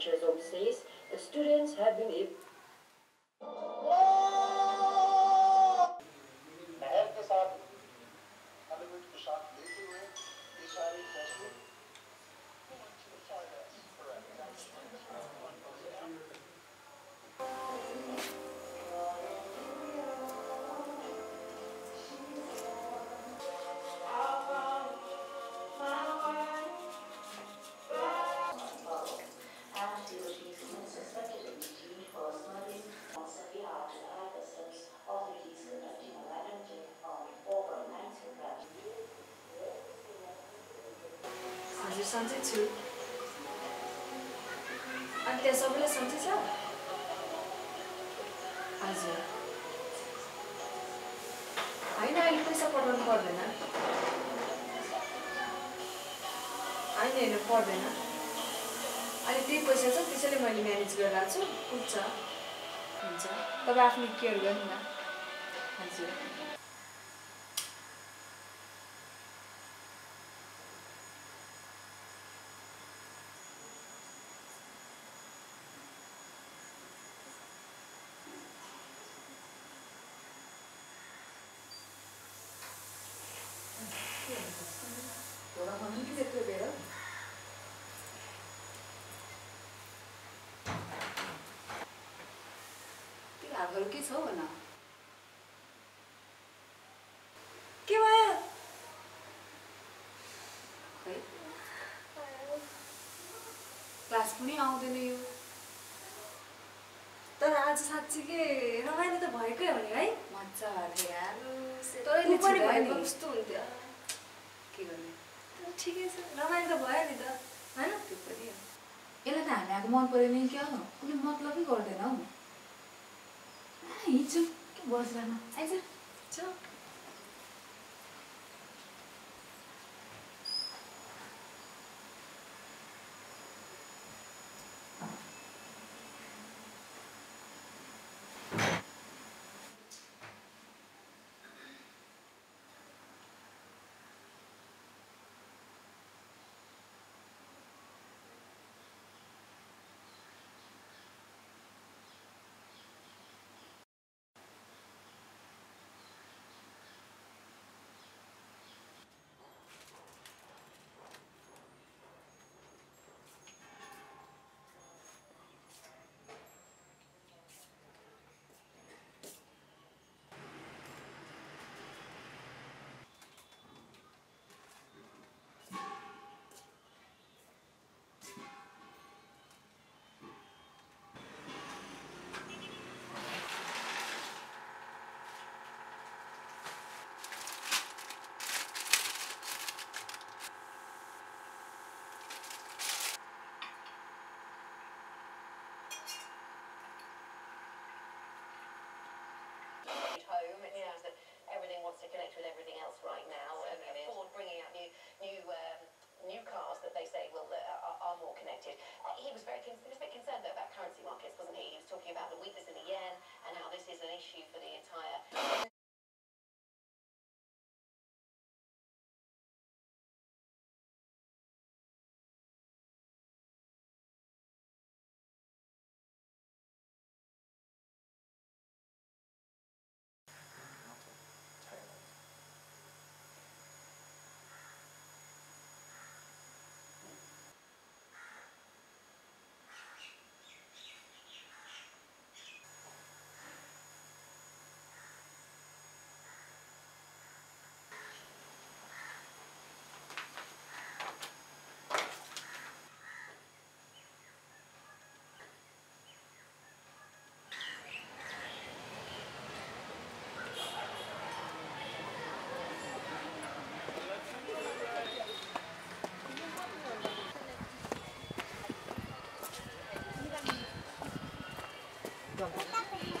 Teachers home says the students have been सन्चै छु। अनि त्यहाँ सबैलाई सन्चै छ? हजुर होइन अहिले पैसा पठाउनु पर्दैन। होइन हेर्नु पर्दैन। अहिले त्यही पैसा छ त्यसैले मैले म्यानेज गरिरहेको छु। पुग्छ। हुन्छ। तपाईँ आफ्नो केयर गर्नु न। हजुर। एउटा भन्नु कि त्यत्रो बेर त्यो हातहरू के छ हौ भन के भयो खै क्लास पनि आउँदैन यो तर आज साँच्चीकै रमाइलो त भएकै हो नि है मजा आएको यार तर तैँले पनि छिरायो भएको। कस्तो हुन्थ्यो के गर्ने ठिकै छ रमाइलो त भयो नि त। होइन? त्यो पनि हो। यसलाई त हामी आएको मन परेन क्या हो। उसले मतलबै गर्दैन हौ। हिँड्छु के बसिरहनु आइज। to connect with everything else right now. Um, Ford bringing out new new um, new cars that they say will uh, are, are, more connected. Uh, he was very he was a bit concerned though, about currency markets, wasn't he? He was talking about the weakness in the yen and how this is an issue for the entire. 좀.